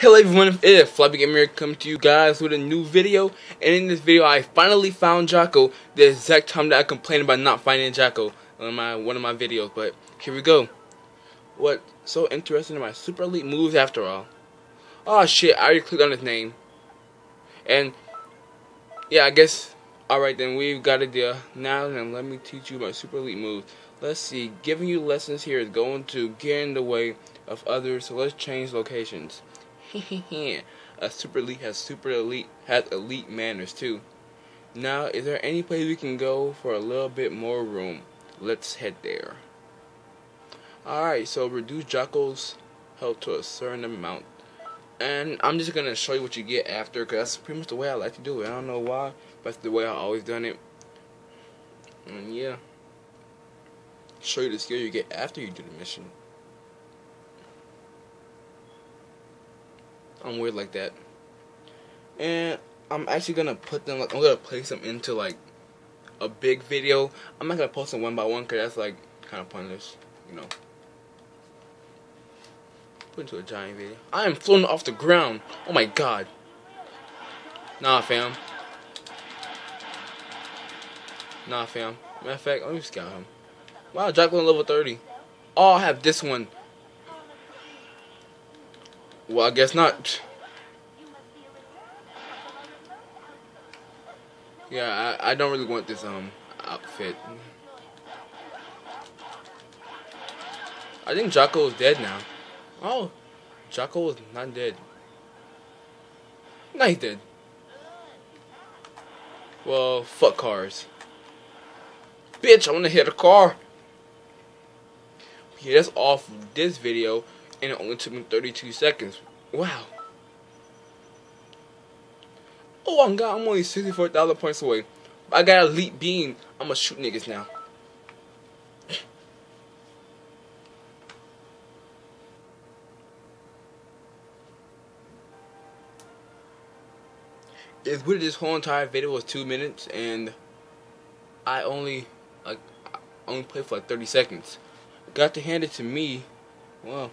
Hello everyone, it is Floppy Gamer coming to you guys with a new video. And in this video, I finally found Jaco the exact time that I complained about not finding Jaco on my one of my videos. But here we go. What so interesting in my super elite moves after all? Oh shit, I already clicked on his name. And yeah, I guess alright then we've got a deal. Now then let me teach you my super elite moves. Let's see, giving you lessons here is going to get in the way of others, so let's change locations. a super elite has super elite has elite manners too. Now, is there any place we can go for a little bit more room? Let's head there. Alright, so reduce Jaco's health to a certain amount. And I'm just gonna show you what you get after, cause that's pretty much the way I like to do it. I don't know why, but that's the way I always done it. And yeah, show you the skill you get after you do the mission. I'm weird like that. And I'm actually gonna put them like I'm gonna place them into like a big video. I'm not gonna post them one by one because that's like kind of pointless, you know. Put into a giant video. I am floating off the ground. Oh my god. Nah, fam. Nah, fam. Matter of fact, let me scout him. Wow, Jacqueline level 30. Oh, I have this one. Well, I guess not. Yeah, I, I don't really want this um outfit. I think Jaco is dead now. Oh, Jaco is not dead. No, he's dead. Well, fuck cars. Bitch, I want to hit a car. Yeah, that's all for this video and it only took me 32 seconds. Wow. Oh, I'm God, I'm only 64,000 points away. I got elite beam. I'm gonna shoot niggas now. It's weird this whole entire video was two minutes and I only like I only played for like 30 seconds. Got to hand it to me. Well,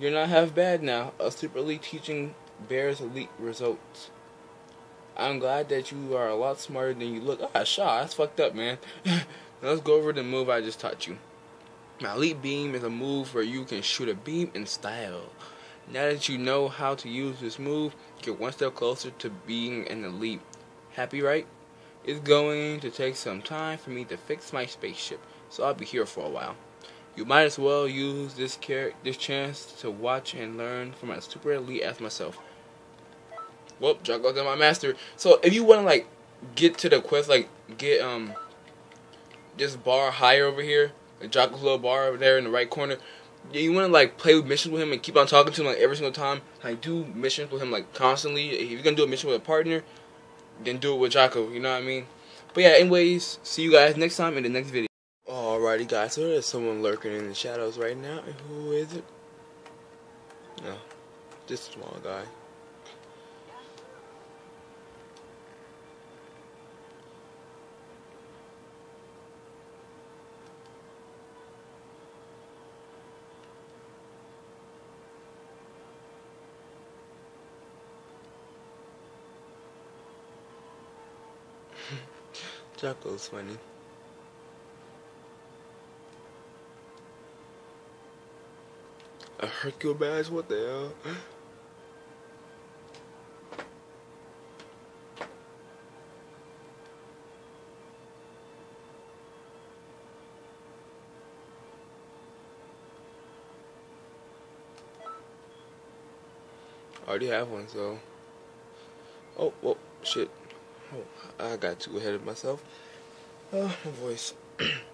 you're not half bad now. A Super Elite teaching bears elite results. I'm glad that you are a lot smarter than you look. Ah, Shaw, That's fucked up, man. let's go over the move I just taught you. My Elite Beam is a move where you can shoot a beam in style. Now that you know how to use this move, get one step closer to being an elite. Happy, right? It's going to take some time for me to fix my spaceship, so I'll be here for a while. You might as well use this this chance to watch and learn from a super elite as myself. Whoop, Jaco got my master. So if you want to like get to the quest, like get um this bar higher over here, Jaco's little bar over there in the right corner. You want to like play with missions with him and keep on talking to him like every single time. Like do missions with him like constantly. If you're gonna do a mission with a partner, then do it with Jaco. You know what I mean? But yeah, anyways, see you guys next time in the next video. Alrighty guys, so there's someone lurking in the shadows right now. Who is it? No, this small guy. Jaco's funny. A Hercule badge? What the hell? I already have one, so. Oh, well, shit. Oh, I got too ahead of myself. Oh, my voice.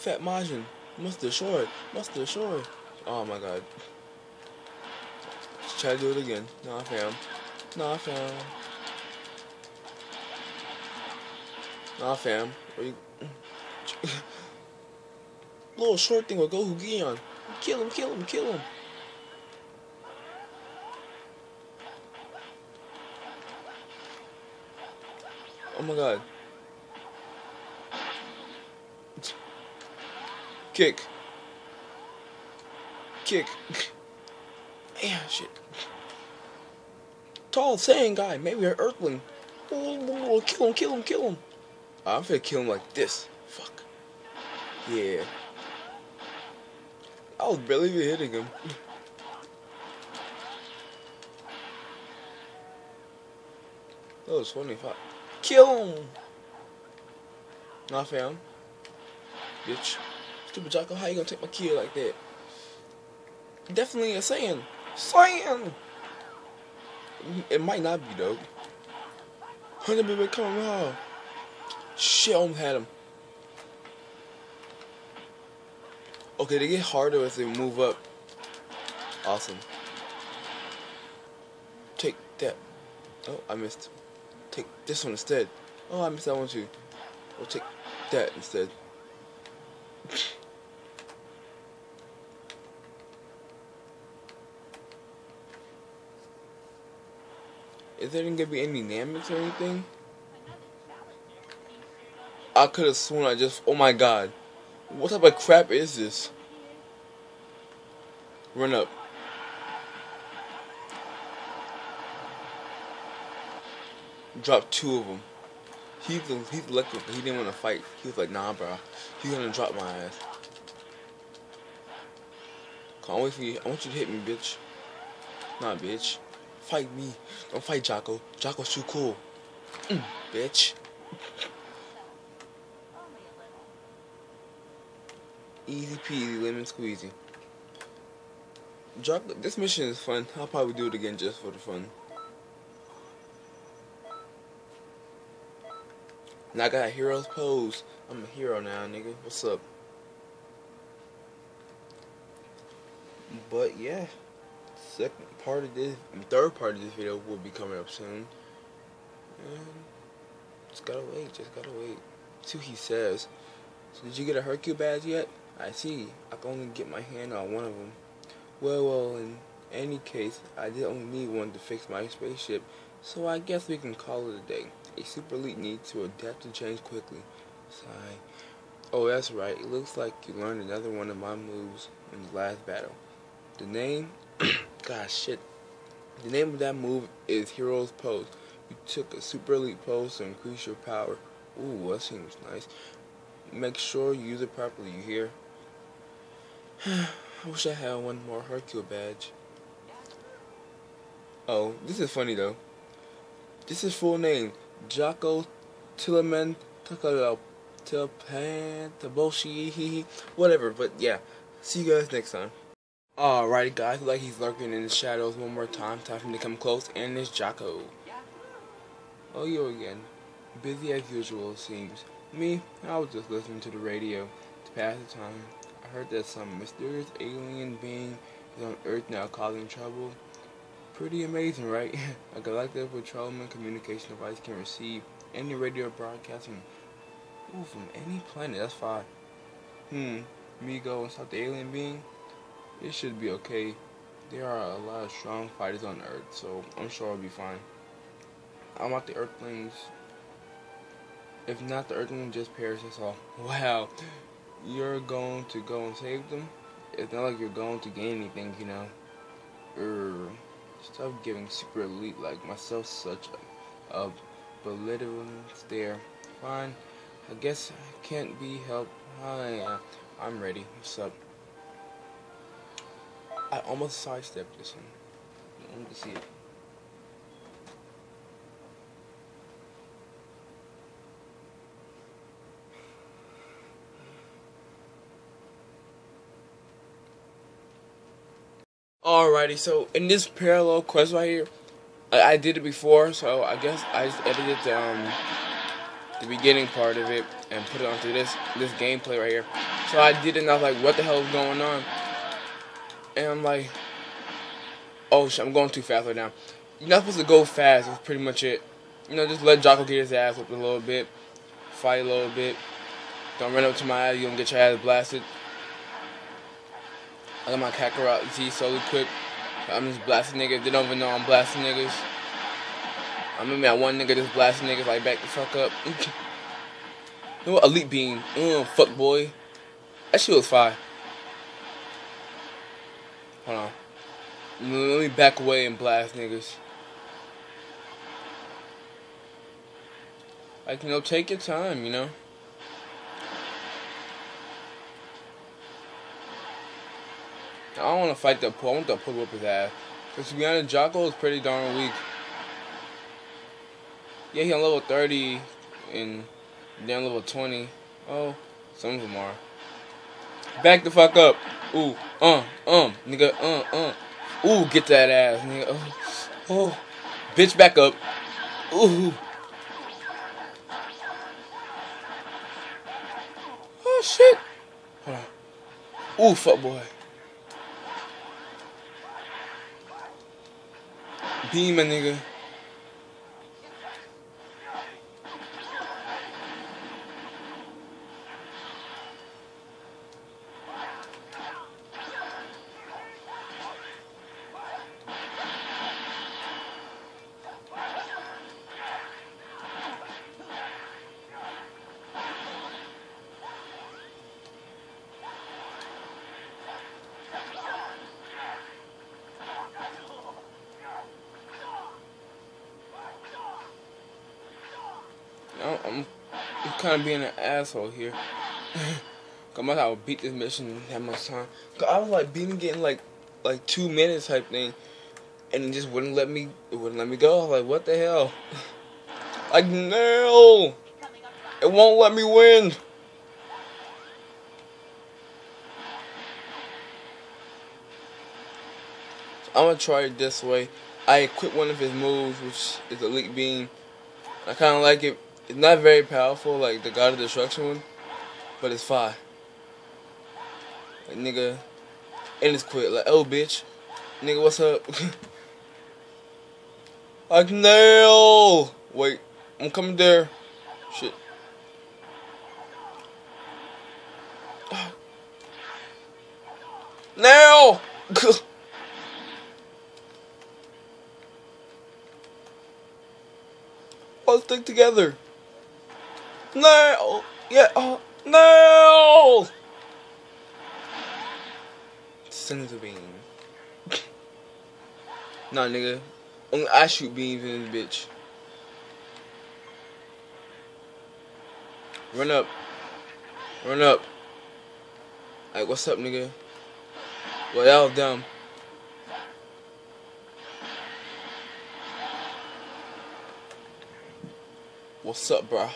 Fat Majin, Must destroy. Must destroy. Oh my god. Let's try to do it again. Nah, fam. Nah, fam. Nah, fam. Are you... Little short thing will go Hugion. Kill him, kill him, kill him. Oh my god. Kick. Kick. yeah, shit. Tall Saiyan guy, maybe an Earthling. Kill him, kill him, kill him. Oh, I'm gonna kill him like this. Fuck. Yeah. I was barely even hitting him. That was 25. Kill him! Not fam. Bitch. Stupid Jaco, how you gonna take my kid like that? Definitely a Saiyan. Saiyan! It might not be though. Hundred baby coming out. Shit, almost had him. Okay, they get harder as they move up. Awesome. Take that. Oh, I missed. Take this one instead. Oh, I missed that one too. We'll take that instead. There gonna be any Namex or anything? I could have sworn I just. Oh my god. What type of crap is this? Run up. Drop two of them. He's he's electric, but he didn't want to fight. He was like, nah, bro. He's gonna drop my ass. Can't wait for you. I want you to hit me, bitch. Nah, bitch. Fight me. Don't fight Jaco. Jaco's too cool. Mm, bitch. Easy peasy, lemon squeezy. Jaco, this mission is fun. I'll probably do it again just for the fun. Now I got a hero's pose. I'm a hero now, nigga. What's up? But yeah, second part of this, third part of this video will be coming up soon. And just gotta wait, just gotta wait. See what he says. So did you get a Hercule badge yet? I see. I can only get my hand on one of them. Well, well, in any case, I did only need one to fix my spaceship, so I guess we can call it a day. A super elite needs to adapt and change quickly. Sigh. Oh, that's right. It looks like you learned another one of my moves in the last battle. The name, gosh, shit. The name of that move is Hero's Pose. You took a super elite pose to increase your power. Ooh, that seems nice. Make sure you use it properly, you hear? I wish I had one more Hercule badge. Oh, this is funny though. This is full name. Jaco Tilleman Tilpan Taboshi whatever, but yeah. See you guys next time. Alrighty guys, like he's lurking in the shadows one more time. Time for him to come close and it's Jaco. Oh you again. Busy as usual it seems. Me, I was just listening to the radio to pass the time. I heard that some mysterious alien being is on Earth now causing trouble. Pretty amazing, right? a galactic patrolman communication device can receive any radio broadcasting ooh, from any planet. That's fine. Hmm. Me go and stop the alien being? It should be okay. There are a lot of strong fighters on Earth, so I'm sure I'll be fine. I want the Earthlings. If not the Earthlings, just perish that's all. Wow. You're going to go and save them? It's not like you're going to gain anything, you know. Er. Stop giving super elite like myself such a, a belittling stare. Fine, I guess I can't be helped. Uh, I'm ready. What's up? I almost sidestepped this one. Let me see it. Alrighty, so in this parallel quest right here, I, I did it before, so I guess I just edited the, um, the beginning part of it. and put it onto this this gameplay right here. So I did it and I was like, what the hell is going on? And I'm like, oh shit, I'm going too fast right now. You're not supposed to go fast. That's pretty much it. You know, just let Jaco get his ass up a little bit, fight a little bit. Don't run up to my ass. You gonna get your ass blasted. I got my Kakarot Z so quick. I'm just blasting niggas. They don't even know I'm blasting niggas. I remember that one nigga just blasting niggas like back the fuck up. you know what? Elite beam. Mm, fuck boy. That shit was fire. Hold on. Let me back away and blast niggas. Like, you know, take your time, you know? I don't want to fight the pull. I want to pull up his ass. Because to be honest, Jaco is pretty darn weak. Yeah, he on level 30 and then level 20. Oh, some of them are. Back the fuck up. Ooh, uh, um, nigga, uh, uh. Ooh, get that ass, nigga. Oh, oh. bitch, back up. Ooh. Oh shit. Hold on. Ooh, fuck boy. Beam a nigga. I'm, I'm kind of being an asshole here. Cause I would beat this mission that much time. I was like beating getting like like two minutes type thing, and it just wouldn't let me. It wouldn't let me go. like what the hell? like no, it won't let me win. I'm gonna try it this way. I equip one of his moves, which is Elite Beam. I kind of like it it's not very powerful like the God of Destruction one, but it's fine. Like nigga, and it's quick. Like oh bitch, nigga, what's up? like nail. Wait, I'm coming there. Shit. Now. Let's stick together. No! Yeah, oh, no! Send it to beam. nah, nigga. I shoot beams in this bitch. Run up. Run up. Like, what's up, nigga? Well, that was dumb. What's up, bro?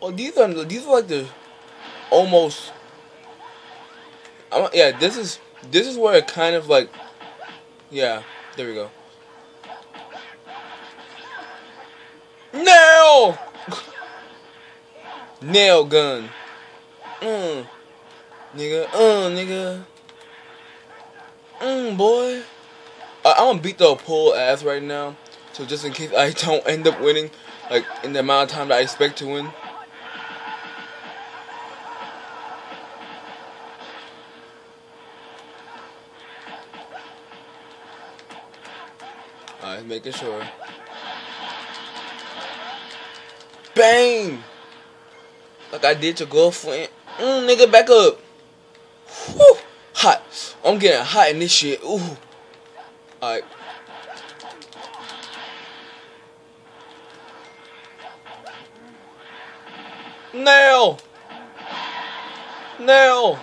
Oh, these are these are like the almost. I'm, yeah, this is this is where it kind of like, yeah. There we go. Nail, nail gun. Mm, nigga. Uh, nigga. Mm, boy. I, I'm gonna beat the pull ass right now. So just in case I don't end up winning, like in the amount of time that I expect to win. Making sure. Bang! Like I did your girlfriend. Mm, nigga, back up. Whew. Hot. I'm getting hot in this shit. Ooh. Alright. Nail! Nail!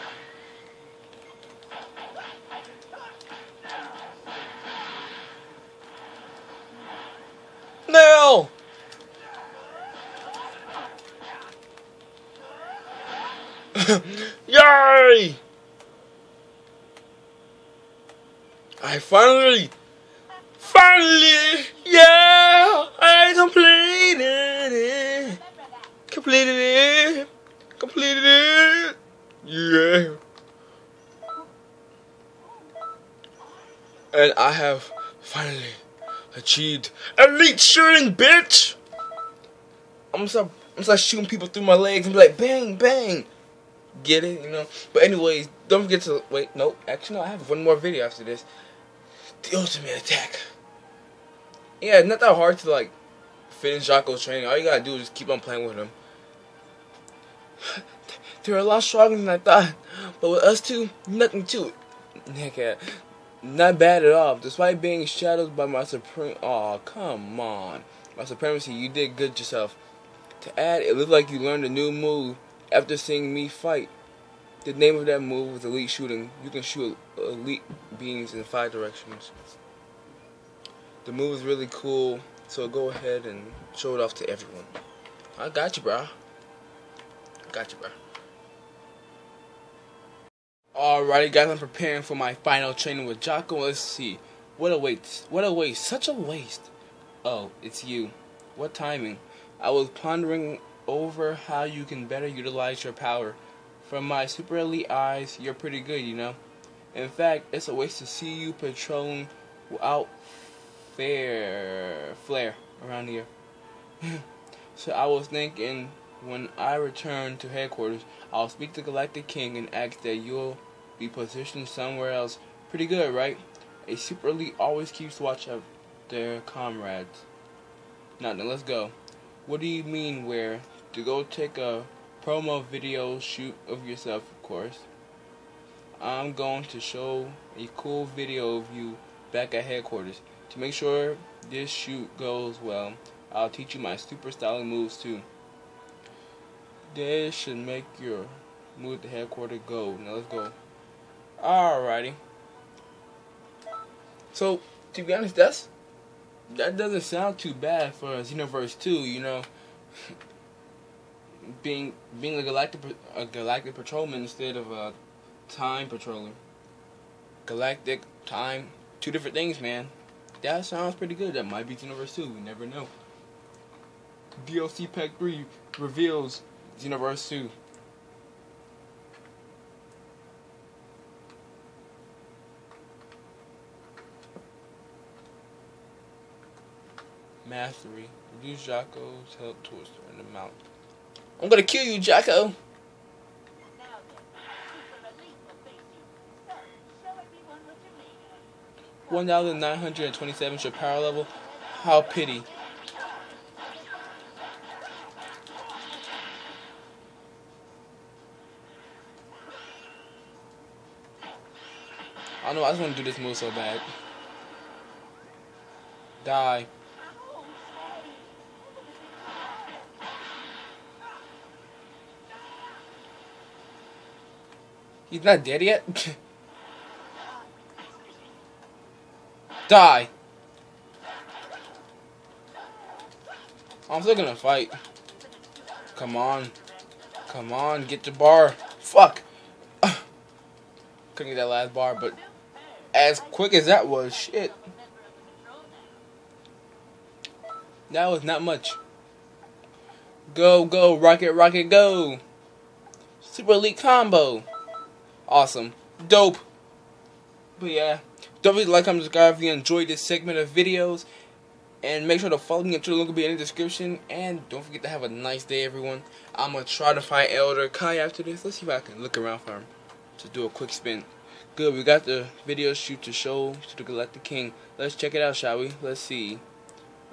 I finally, finally, Yeah, I completed it. Completed it. Completed it. Yeah. And I have finally achieved elite shooting, bitch. I'm gonna start, I'm start shooting people through my legs and be like, bang, bang. Get it, you know? But anyways, don't forget to, wait, no, actually, no, I have one more video after this. The ultimate attack. Yeah, not that hard to, like, finish Jaco's training. All you gotta do is keep on playing with him. They're a lot stronger than I thought. But with us two, nothing to it. Nigga, not bad at all. Despite being shadowed by my supreme... oh, come on. My supremacy, you did good yourself. To add, it looked like you learned a new move after seeing me fight. The name of that move was Elite Shooting. You can shoot elite beams in five directions. The move is really cool, so go ahead and show it off to everyone. I got you, bro. Got you, bro. Alrighty, guys, I'm preparing for my final training with Jaco. Let's see. What a waste. What a waste. Such a waste. Oh, it's you. What timing? I was pondering over how you can better utilize your power. From my super elite eyes, you're pretty good, you know. In fact, it's a waste to see you patrolling without fair flare around here. so I was thinking when I return to headquarters, I'll speak to Galactic King and ask that you'll be positioned somewhere else. Pretty good, right? A super elite always keeps watch of their comrades. Now then, let's go. What do you mean where? To go take a promo video shoot of yourself, of course. I'm going to show a cool video of you back at headquarters. To make sure this shoot goes well, I'll teach you my super styling moves too. This should make your move to headquarters go. Now let's go. Alrighty. So, to be honest, that's that doesn't sound too bad for Xenoverse 2, you know. being being a galactic a galactic patrolman instead of a time patroller. Galactic, time, two different things, man. That sounds pretty good. That might be Xenoverse 2. We never know. DLC Pack 3 reveals Xenoverse 2. Mastery. Use Jaco's help twister in the mount. I'm gonna kill you, Jaco. 1,927 your power level. How pity. I don't know, I just want to do this move so bad. Die. He's not dead yet? Die! I'm still gonna fight. Come on. Come on, get the bar. Fuck! Couldn't get that last bar, but as quick as that was, shit. That was not much. Go, go, rocket, rocket, go! Super Elite Combo! Awesome. Dope. But yeah. Don't forget to like, comment, subscribe if you enjoyed this segment of videos. And make sure to follow me. Sure the link will be in the description. And don't forget to have a nice day, everyone. I'm going to try to find Elder Kai after this. Let's see if I can look around for him. To do a quick spin. Good, we got the video shoot to show to the Galactic King. Let's check it out, shall we? Let's see.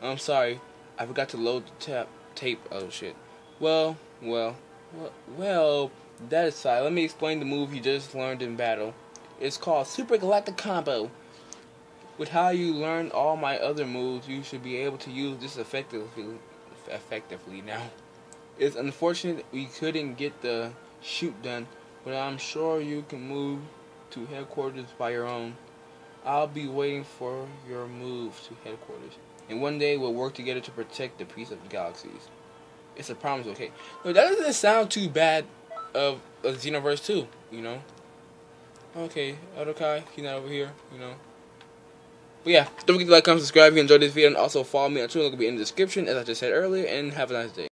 I'm sorry. I forgot to load the tap tape. Oh, shit. Well, well, well, well that aside, let me explain the move you just learned in battle. It's called Super Galactic Combo. With how you learned all my other moves, you should be able to use this effectively. Effectively now. It's unfortunate we couldn't get the shoot done, but I'm sure you can move to headquarters by your own. I'll be waiting for your move to headquarters, and one day we'll work together to protect the peace of the galaxies. It's a promise, okay? No, that doesn't sound too bad of, Xenoverse 2, you know? Okay, Elder Kai, he's not over here, you know? But yeah, don't forget to like, comment, subscribe if you enjoyed this video, and also follow me on Twitter. It'll be in the description, as I just said earlier, and have a nice day.